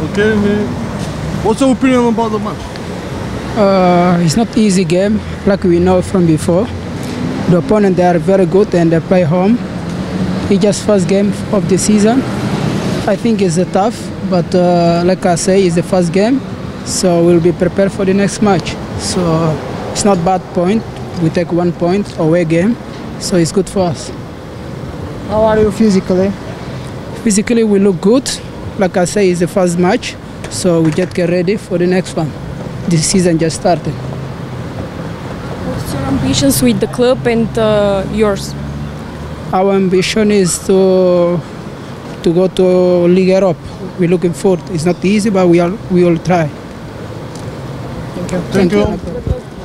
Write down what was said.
Okay, man. What's your opinion about the match? Uh, it's not easy game, like we know from before. The opponent they are very good and they play home. It's just first game of the season. I think it's tough, but uh, like I say, it's the first game, so we'll be prepared for the next match. So it's not bad point. We take one point away game, so it's good for us. How are you physically? Physically, we look good. Like I say, it's the first match, so we just get ready for the next one. This season just started. What's your ambitions with the club and uh, yours? Our ambition is to to go to Liga Europe. We're looking forward. It's not easy, but we all we all try. Thank you. Thank you. No problem.